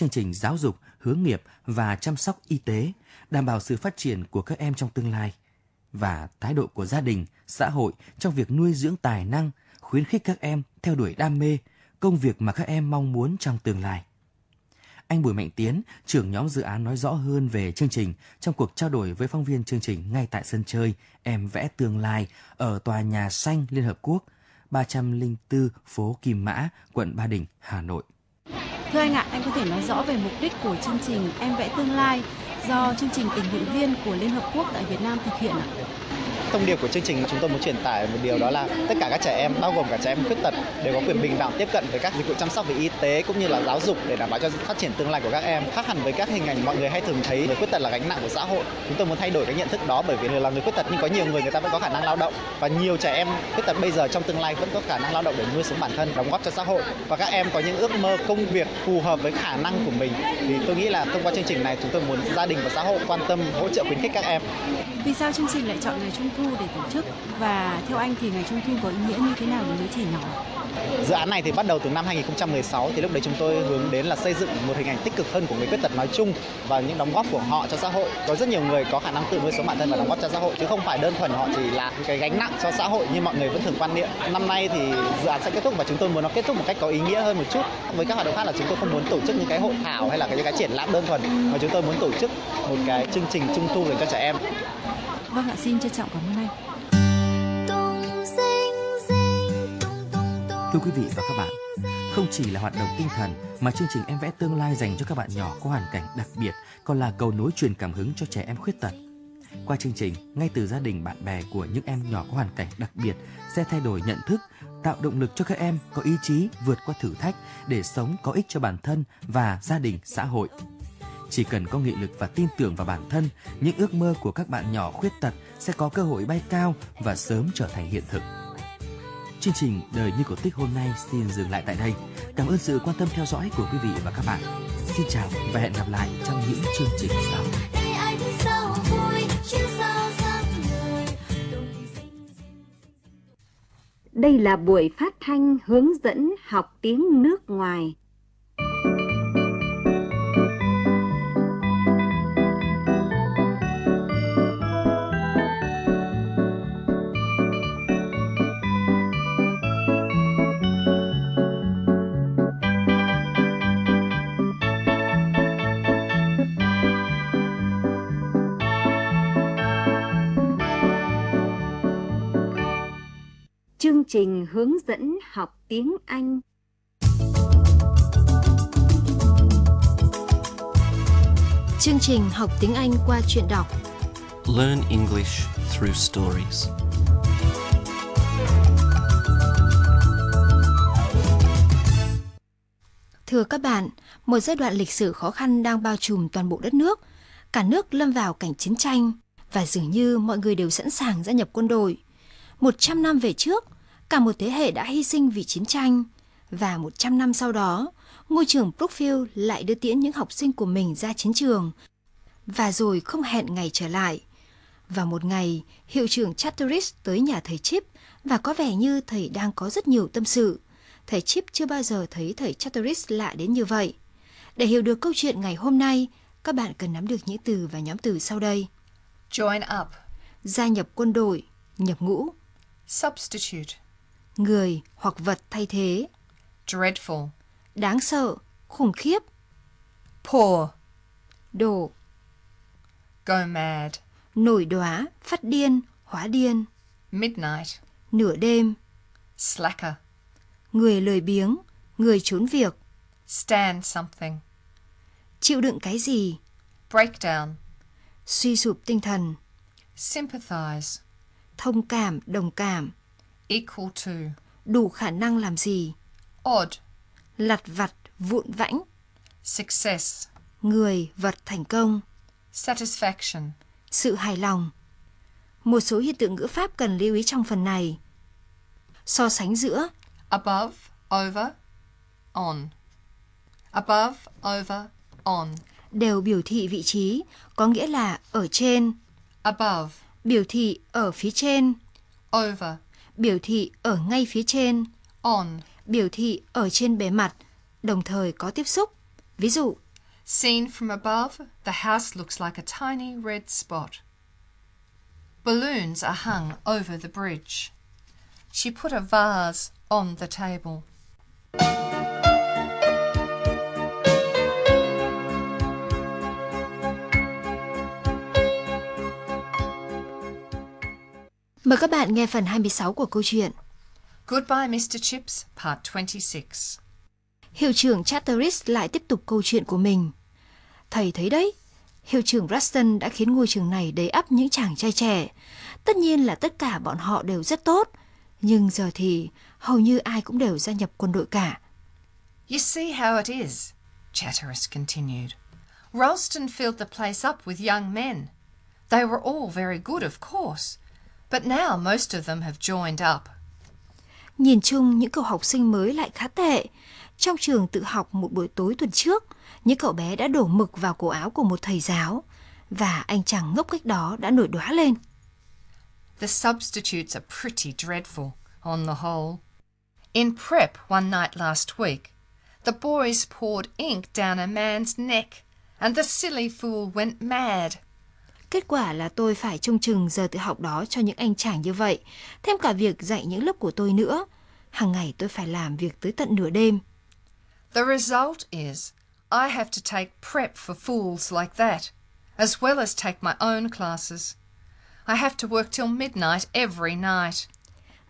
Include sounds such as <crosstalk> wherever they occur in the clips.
chương trình giáo dục, hướng nghiệp và chăm sóc y tế, đảm bảo sự phát triển của các em trong tương lai và thái độ của gia đình, xã hội trong việc nuôi dưỡng tài năng, khuyến khích các em theo đuổi đam mê, công việc mà các em mong muốn trong tương lai. Anh Bùi Mạnh Tiến, trưởng nhóm dự án nói rõ hơn về chương trình trong cuộc trao đổi với phóng viên chương trình ngay tại sân chơi Em vẽ tương lai ở tòa nhà xanh Liên Hợp Quốc, 304 phố Kim Mã, quận Ba Đình, Hà Nội. Thưa anh ạ, anh có thể nói rõ về mục đích của chương trình Em vẽ tương lai do chương trình tình nguyện viên của Liên Hợp Quốc tại Việt Nam thực hiện ạ? Thông điệp của chương trình chúng tôi muốn truyền tải một điều đó là tất cả các trẻ em, bao gồm cả trẻ em khuyết tật đều có quyền bình đẳng tiếp cận với các dịch vụ chăm sóc về y tế cũng như là giáo dục để đảm bảo cho phát triển tương lai của các em, khác hẳn với các hình ảnh mọi người hay thường thấy, người khuyết tật là gánh nặng của xã hội. Chúng tôi muốn thay đổi cái nhận thức đó bởi vì là người khuyết tật nhưng có nhiều người người ta vẫn có khả năng lao động và nhiều trẻ em khuyết tật bây giờ trong tương lai vẫn có khả năng lao động để nuôi sống bản thân, đóng góp cho xã hội. Và các em có những ước mơ công việc phù hợp với khả năng của mình. Thì tôi nghĩ là thông qua chương trình này chúng tôi muốn gia đình và xã hội quan tâm, hỗ trợ khuyến khích các em. Vì sao chương trình lại chọn người trung thu để tổ chức và theo anh thì ngày trung thu có ý nghĩa như thế nào đối với trẻ nhỏ? Dự án này thì bắt đầu từ năm 2016 thì lúc đấy chúng tôi hướng đến là xây dựng một hình ảnh tích cực hơn của người khuyết tật nói chung và những đóng góp của họ cho xã hội. Có rất nhiều người có khả năng tự nuôi sống bản thân và đóng góp cho xã hội, chứ không phải đơn thuần họ chỉ là cái gánh nặng cho xã hội như mọi người vẫn thường quan niệm. Năm nay thì dự án sẽ kết thúc và chúng tôi muốn nó kết thúc một cách có ý nghĩa hơn một chút. Với các hoạt động khác là chúng tôi không muốn tổ chức những cái hội thảo hay là những cái triển lãm đơn thuần, mà chúng tôi muốn tổ chức một cái chương trình trung thu dành cho trẻ em. Vâng ạ, xin trân trọng cảm ơn anh. Thưa quý vị và các bạn, không chỉ là hoạt động tinh thần mà chương trình Em vẽ tương lai dành cho các bạn nhỏ có hoàn cảnh đặc biệt còn là cầu nối truyền cảm hứng cho trẻ em khuyết tật. Qua chương trình, ngay từ gia đình bạn bè của những em nhỏ có hoàn cảnh đặc biệt sẽ thay đổi nhận thức, tạo động lực cho các em có ý chí vượt qua thử thách để sống có ích cho bản thân và gia đình, xã hội. Chỉ cần có nghị lực và tin tưởng vào bản thân, những ước mơ của các bạn nhỏ khuyết tật sẽ có cơ hội bay cao và sớm trở thành hiện thực. Chương trình Đời như cổ tích hôm nay xin dừng lại tại đây. Cảm ơn sự quan tâm theo dõi của quý vị và các bạn. Xin chào và hẹn gặp lại trong những chương trình sau. Đây là buổi phát thanh hướng dẫn học tiếng nước ngoài. Trình hướng dẫn học tiếng Anh Chương trình học tiếng Anh qua truyện đọc Learn English through stories. Thưa các bạn, một giai đoạn lịch sử khó khăn đang bao trùm toàn bộ đất nước. Cả nước lâm vào cảnh chiến tranh và dường như mọi người đều sẵn sàng gia nhập quân đội. 100 năm về trước, cả một thế hệ đã hy sinh vì chiến tranh. Và 100 năm sau đó, ngôi trường Brookfield lại đưa tiễn những học sinh của mình ra chiến trường. Và rồi không hẹn ngày trở lại. Và một ngày, hiệu trưởng Chatteris tới nhà thầy Chip và có vẻ như thầy đang có rất nhiều tâm sự. Thầy Chip chưa bao giờ thấy thầy Chatteris lạ đến như vậy. Để hiểu được câu chuyện ngày hôm nay, các bạn cần nắm được những từ và nhóm từ sau đây. Join up. Gia nhập quân đội, nhập ngũ, Substitute. Người hoặc vật thay thế, Dreadful. đáng sợ, khủng khiếp, Poor. đổ, Go mad. nổi đóa, phát điên, hóa điên, Midnight. nửa đêm, Slacker. người lười biếng, người trốn việc, Stand something. chịu đựng cái gì, Breakdown. suy sụp tinh thần, Sympathize. thông cảm, đồng cảm, Equal to. đủ khả năng làm gì, Odd. lặt vặt, vụn vãnh, Success. người, vật thành công, Satisfaction. sự hài lòng. Một số hiện tượng ngữ pháp cần lưu ý trong phần này. So sánh giữa Above. Over. On. Above. Over. On. đều biểu thị vị trí, có nghĩa là ở trên, Above. biểu thị ở phía trên, Over. Biểu thị ở ngay phía trên, On. biểu thị ở trên bề mặt, đồng thời có tiếp xúc. Ví dụ, Seen from above, the house looks like a tiny red spot. Balloons are hung over the bridge. She put a vase on the table. Mời các bạn nghe phần 26 của câu chuyện. Goodbye, Mr. Chips, part 26. Hiệu trưởng Chatteris lại tiếp tục câu chuyện của mình. Thầy thấy đấy, hiệu trưởng Ruston đã khiến ngôi trường này đầy ắp những chàng trai trẻ. Tất nhiên là tất cả bọn họ đều rất tốt, nhưng giờ thì hầu như ai cũng đều gia nhập quân đội cả. You see how it is, Chatteris continued. Ralston filled the place up with young men. They were all very good, of course, but now most of them have joined up. Nhìn chung những cậu học sinh mới lại khá tệ. Trong trường tự học một buổi tối tuần trước, những cậu bé đã đổ mực vào cổ áo của một thầy giáo và anh chàng ngốc cách đó đã nổi đóa lên. The substitutes are pretty dreadful, on the whole. In prep one night last week, the boys poured ink down a man's neck, and the silly fool went mad. Kết quả là tôi phải trông chừng giờ tự học đó cho những anh chàng như vậy, thêm cả việc dạy những lớp của tôi nữa. Hàng ngày tôi phải làm việc tới tận nửa đêm. The result is I have to take prep for fools like that, as well as take my own classes. I have to work till midnight every night.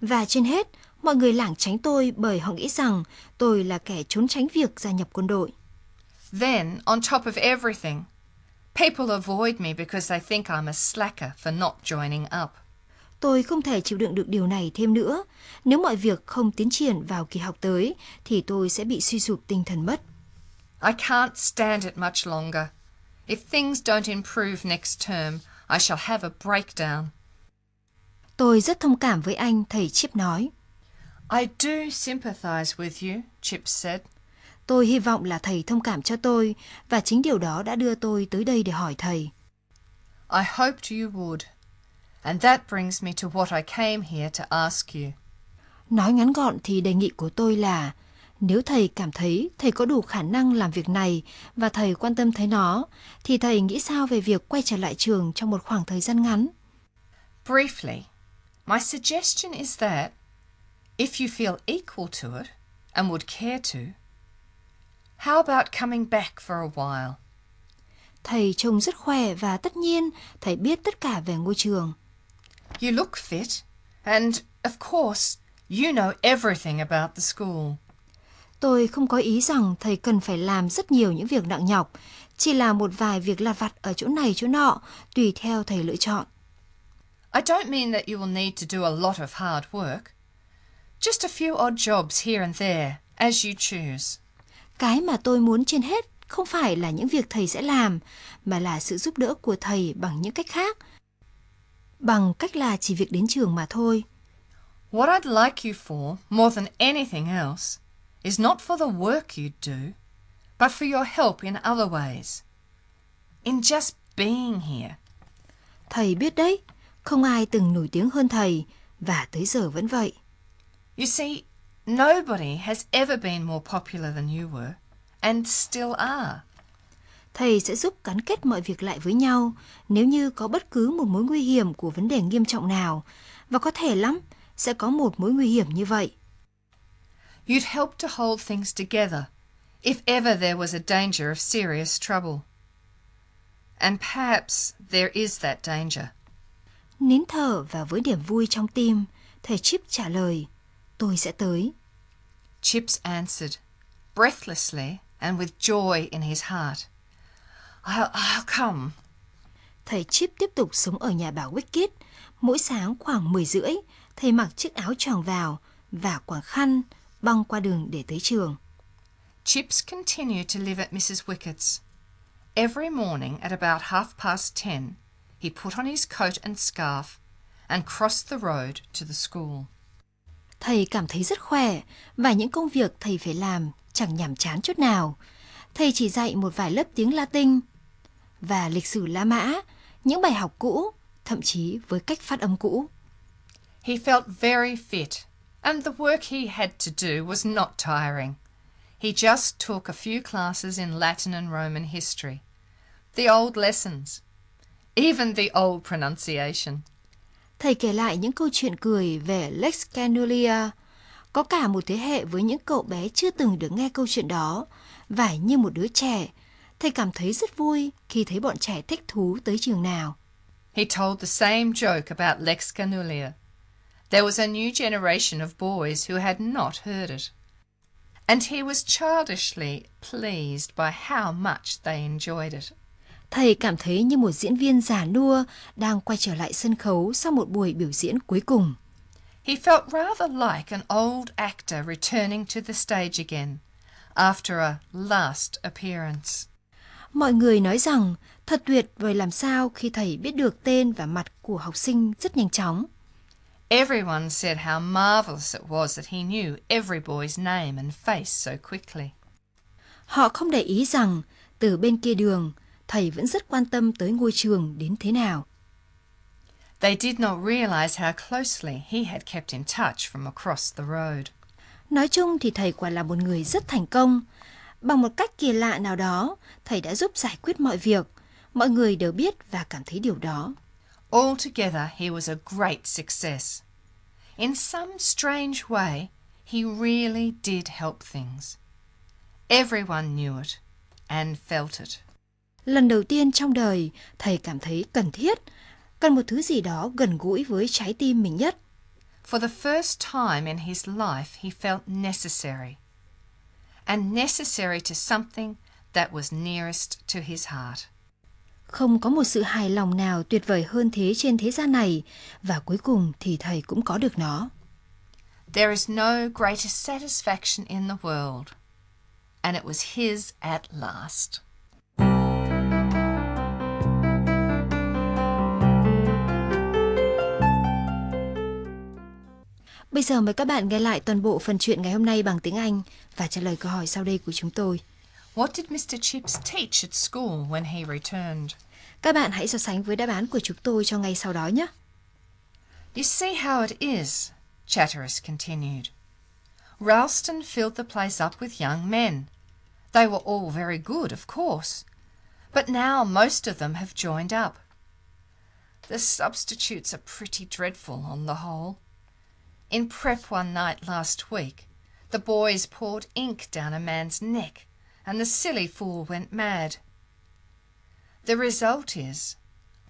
Và trên hết, mọi người lảng tránh tôi bởi họ nghĩ rằng tôi là kẻ trốn tránh việc gia nhập quân đội. Then, on top of everything, people avoid me because they think I'm a slacker for not joining up. Tôi không thể chịu đựng được điều này thêm nữa. Nếu mọi việc không tiến triển vào kỳ học tới, thì tôi sẽ bị suy sụp tinh thần mất. I can't stand it much longer. If things don't improve next term, I shall have a breakdown. Tôi rất thông cảm với anh, thầy Chip nói. I do sympathize with you, Chip said. Tôi hy vọng là thầy thông cảm cho tôi, và chính điều đó đã đưa tôi tới đây để hỏi thầy. I hoped you would. And that brings me to what I came here to ask you. Nói ngắn gọn thì đề nghị của tôi là nếu thầy cảm thấy thầy có đủ khả năng làm việc này và thầy quan tâm thấy nó, thì thầy nghĩ sao về việc quay trở lại trường trong một khoảng thời gian ngắn? Briefly, my suggestion is that if you feel equal to it and would care to, how about coming back for a while? Thầy trông rất khỏe và tất nhiên thầy biết tất cả về ngôi trường. You look fit, and of course, you know everything about the school. Tôi không có ý rằng thầy cần phải làm rất nhiều những việc nặng nhọc, chỉ là một vài việc lặt vặt ở chỗ này chỗ nọ, tùy theo thầy lựa chọn. I don't mean that you will need to do a lot of hard work. Just a few odd jobs here and there, as you choose. Cái mà tôi muốn trên hết không phải là những việc thầy sẽ làm, mà là sự giúp đỡ của thầy bằng những cách khác. Bằng cách là chỉ việc đến trường mà thôi. What I'd like you for, more than anything else, is not for the work you do, but for your help in other ways. In just being here. Thầy biết đấy, không ai từng nổi tiếng hơn thầy, và tới giờ vẫn vậy. You see, nobody has ever been more popular than you were, and still are. Thầy sẽ giúp gắn kết mọi việc lại với nhau nếu như có bất cứ một mối nguy hiểm của vấn đề nghiêm trọng nào, và có thể lắm sẽ có một mối nguy hiểm như vậy. You'd help to hold things together if ever there was a danger of serious trouble. And perhaps there is that danger. Nín thở và với niềm vui trong tim, thầy Chip trả lời, tôi sẽ tới. Chips answered, breathlessly and with joy in his heart. I'll, I'll come. Thầy Chip tiếp tục sống ở nhà bà Wicked. Mỗi sáng khoảng 10 rưỡi, thầy mặc chiếc áo tròn vào và quàng khăn, băng qua đường để tới trường. Chips continued to live at Mrs. Wickett's. Every morning at about half past ten, he put on his coat and scarf and crossed the road to the school. Thầy cảm thấy rất khỏe và những công việc thầy phải làm chẳng nhàm chán chút nào. Thầy chỉ dạy một vài lớp tiếng Latin và lịch sử La Mã, những bài học cũ, thậm chí với cách phát âm cũ. He felt very fit, and the work he had to do was not tiring. He just took a few classes in Latin and Roman history. The old lessons. Even the old pronunciation. Thầy kể lại những câu chuyện cười về Lex Canulia. Có cả một thế hệ với những cậu bé chưa từng được nghe câu chuyện đó. Và như một đứa trẻ, thầy cảm thấy rất vui khi thấy bọn trẻ thích thú tới trường nào. He told the same joke about Lex Canulia. There was a new generation of boys who had not heard it. And he was childishly pleased by how much they enjoyed it. Thầy cảm thấy như một diễn viên già nua đang quay trở lại sân khấu sau một buổi biểu diễn cuối cùng. He felt rather like an old actor returning to the stage again after a last appearance. Mọi người nói rằng thật tuyệt vời làm sao khi thầy biết được tên và mặt của học sinh rất nhanh chóng. Everyone said how marvellous it was that he knew every boy's name and face so quickly. Họ không để ý rằng từ bên kia đường, thầy vẫn rất quan tâm tới ngôi trường đến thế nào. They did not realize how closely he had kept in touch from across the road. Nói chung thì thầy quả là một người rất thành công. Bằng một cách kỳ lạ nào đó, thầy đã giúp giải quyết mọi việc. Mọi người đều biết và cảm thấy điều đó. Altogether, he was a great success. In some strange way, he really did help things. Everyone knew it and felt it. Lần đầu tiên trong đời, thầy cảm thấy cần thiết, cần một thứ gì đó gần gũi với trái tim mình nhất. For the first time in his life, he felt necessary. And necessary to something that was nearest to his heart. Không có một sự hài lòng nào tuyệt vời hơn thế trên thế gian này và cuối cùng thì thầy cũng có được nó. There is no greater satisfaction in the world, and it was his at last. Bây giờ mời các bạn nghe lại toàn bộ phần chuyện ngày hôm nay bằng tiếng Anh và trả lời câu hỏi sau đây của chúng tôi. What did Mr. Chips teach at school when he returned? Các bạn hãy so sánh với đáp án của chúng tôi cho ngay sau đó nhé. You see how it is, Chatteris continued. Ralston filled the place up with young men. They were all very good, of course, but now most of them have joined up. The substitutes are pretty dreadful on the whole. In prep one night last week, the boys poured ink down a man's neck, and the silly fool went mad. The result is,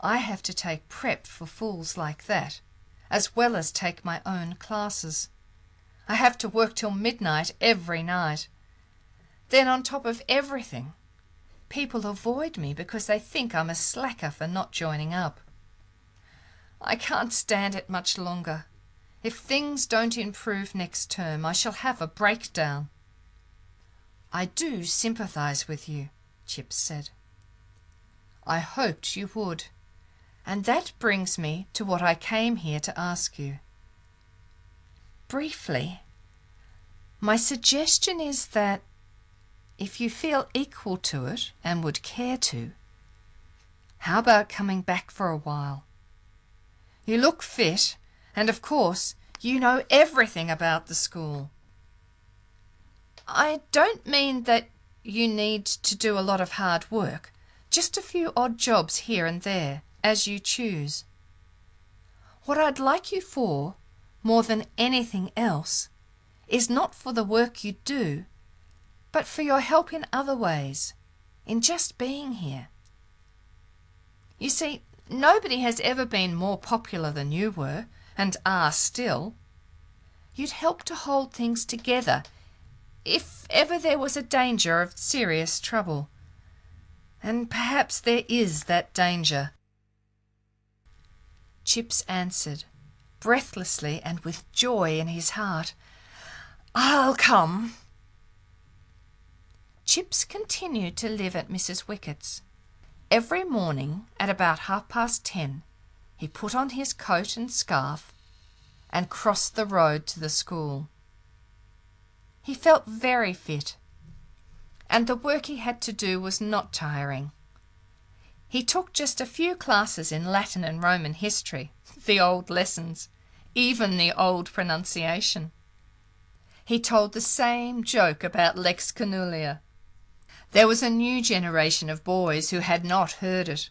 I have to take prep for fools like that, as well as take my own classes. I have to work till midnight every night. Then, on top of everything, people avoid me because they think I'm a slacker for not joining up. I can't stand it much longer. If things don't improve next term, I shall have a breakdown. I do sympathise with you, Chips said. I hoped you would, and that brings me to what I came here to ask you. Briefly, my suggestion is that if you feel equal to it and would care to, how about coming back for a while? You look fit, and of course, you know everything about the school. I don't mean that you need to do a lot of hard work, just a few odd jobs here and there, as you choose. What I'd like you for, more than anything else, is not for the work you do, but for your help in other ways, in just being here. You see, nobody has ever been more popular than you were, and are still. You'd help to hold things together if ever there was a danger of serious trouble. And perhaps there is that danger. Chips answered, breathlessly and with joy in his heart, I'll come. Chips continued to live at Mrs. Wickett's. Every morning at about half past ten, he put on his coat and scarf and crossed the road to the school. He felt very fit, and the work he had to do was not tiring. He took just a few classes in Latin and Roman history, <laughs> the old lessons, even the old pronunciation. he told the same joke about Lex Cornulia. There was a new generation of boys who had not heard it,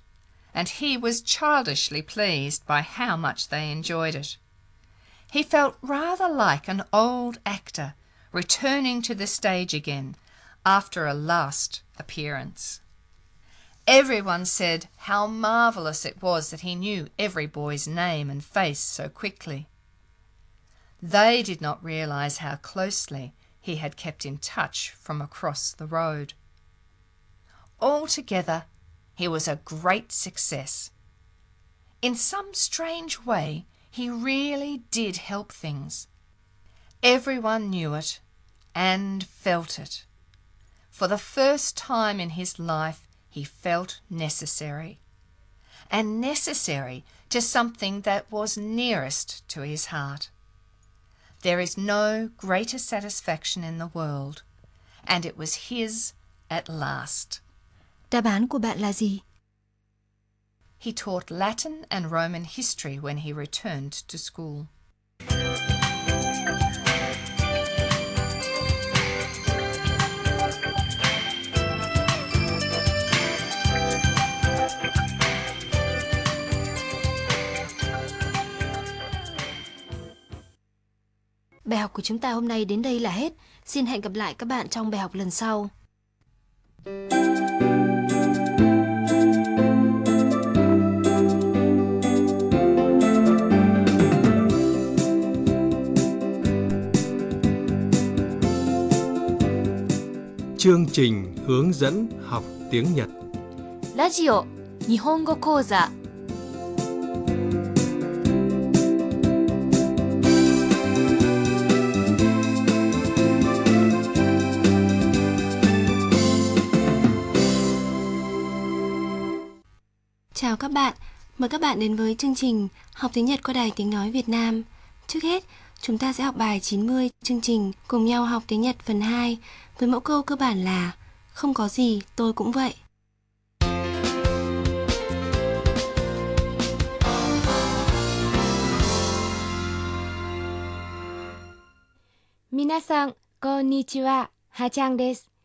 and he was childishly pleased by how much they enjoyed it. He felt rather like an old actor returning to the stage again after a last appearance. Everyone said how marvellous it was that he knew every boy's name and face so quickly. They did not realize how closely he had kept in touch from across the road. Altogether, he was a great success. In some strange way, he really did help things. Everyone knew it and felt it. For the first time in his life, he felt necessary. And necessary to something that was nearest to his heart. There is no greater satisfaction in the world, and it was his at last. Đáp án của bạn là gì? He taught Latin and Roman history when he returned to school. Bài học của chúng ta hôm nay đến đây là hết. Xin hẹn gặp lại các bạn trong bài học lần sau. chương trình hướng dẫn học tiếng Nhật. Radio Nihongo Koza. Chào các bạn, mời các bạn đến với chương trình Học tiếng Nhật qua Đài Tiếng Nói Việt Nam. Trước hết, Chúng ta sẽ học bài 90 chương trình cùng nhau học tiếng Nhật phần 2 với mẫu câu cơ bản là không có gì, tôi cũng vậy. Minasan, konnichiwa, Ha Chang desu.